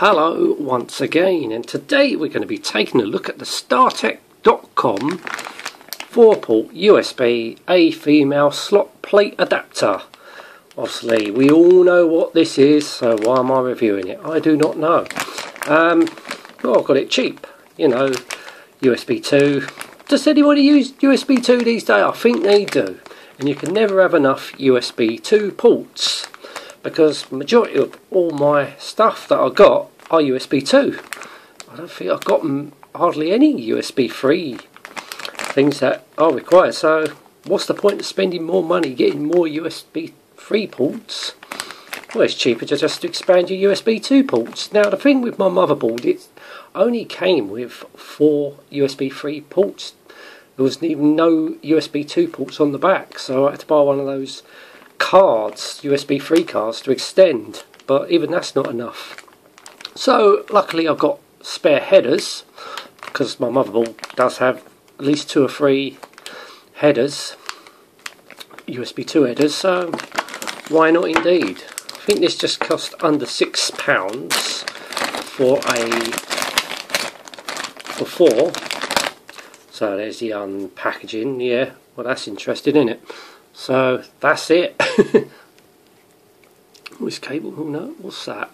Hello once again and today we're going to be taking a look at the StarTech.com 4-port USB A female slot plate adapter. Obviously we all know what this is so why am I reviewing it? I do not know. Um, well I got it cheap, you know, USB 2. Does anybody use USB 2 these days? I think they do. And you can never have enough USB 2 ports because majority of all my stuff that I got are USB 2. I don't think I've got hardly any USB 3 things that are required. So what's the point of spending more money getting more USB 3 ports? Well, it's cheaper just to just expand your USB 2 ports. Now the thing with my motherboard, it only came with four USB 3 ports. There was even no USB 2 ports on the back, so I had to buy one of those cards, USB 3 cards to extend, but even that's not enough. So luckily I've got spare headers because my motherboard does have at least two or three headers, USB 2 headers, so why not indeed? I think this just cost under six pounds for a for four. So there's the unpackaging, yeah. Well that's interesting, isn't it? So that's it. this cable, oh no, what's that?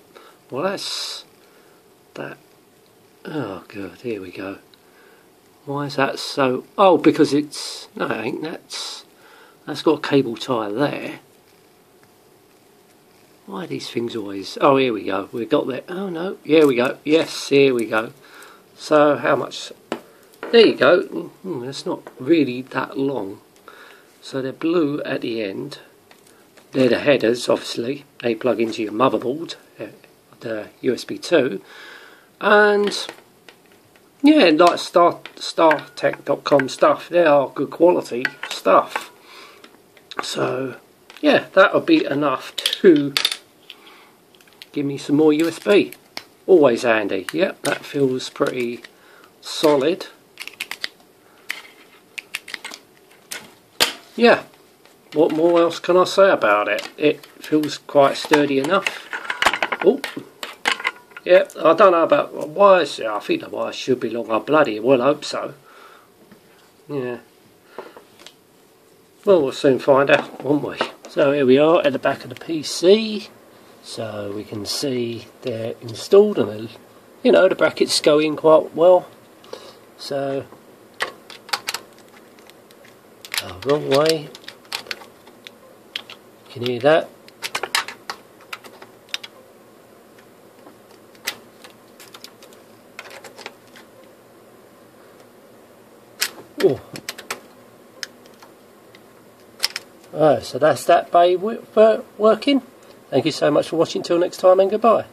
Well that's that. Oh good, here we go. Why is that so? Oh, because it's no, it ain't. That's that's got a cable tie there. Why are these things always? Oh, here we go. We've got there. Oh no, here we go. Yes, here we go. So how much? There you go. Mm, it's not really that long. So they're blue at the end. They're the headers, obviously. They plug into your motherboard, uh, the USB 2. And yeah, like Star StarTech.com stuff, they are good quality stuff. So yeah, that would be enough to give me some more USB. Always handy. Yep, that feels pretty solid. Yeah, what more else can I say about it? It feels quite sturdy enough. Oh, yeah, I don't know about wires. I think the wires should be long. I bloody well hope so. Yeah. Well, we'll soon find out, won't we? So here we are at the back of the PC. So we can see they're installed and, you know, the brackets go in quite well. So Oh, wrong way. You can hear that. Oh. Oh, so that's that bay working. Thank you so much for watching. Till next time and goodbye.